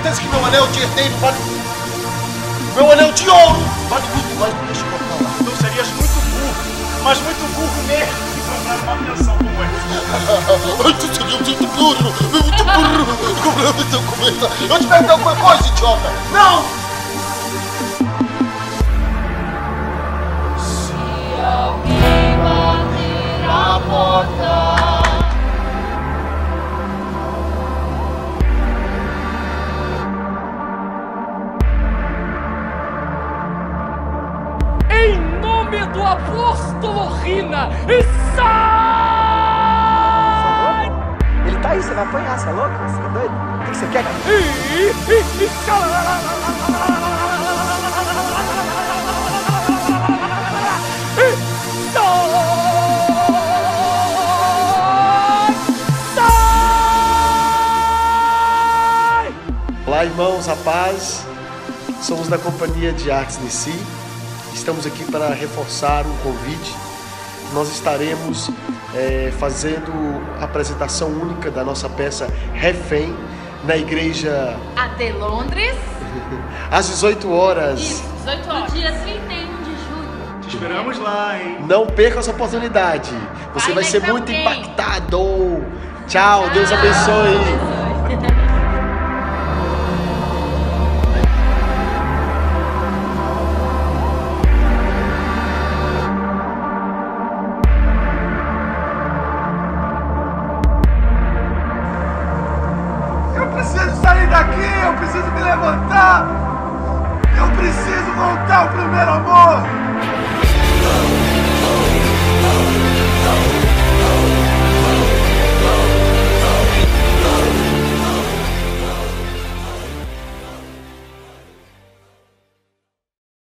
certeza que meu anel de herdeiro vale. Meu anel de ouro vale muito mais do que este colar. Tu serias muito burro, mas muito burro mesmo uma pensão como essa. Tu seria muito burro, muito burro. Pensão como essa. Eu te perguntei alguma coisa, idiota. Não! Nome do apóstolo Rina, e sai! Ele tá aí, você vai apanhar, você é louco? Você é doido? O que que você quer? E, e, e, sai! Olá, irmãos, a paz. Somos da Companhia de Artes Nissi. Estamos aqui para reforçar um convite. Nós estaremos eh, fazendo a apresentação única da nossa peça Refém na igreja Até Londres. às 18 horas. Isso, 18 horas. dia 31 de julho. Te esperamos lá, hein? Não perca essa oportunidade. Você Vai vai ser muito alguém. impactado. Tchau, Deus abençoe. Eu preciso sair daqui, eu preciso me levantar. Eu preciso voltar ao primeiro amor.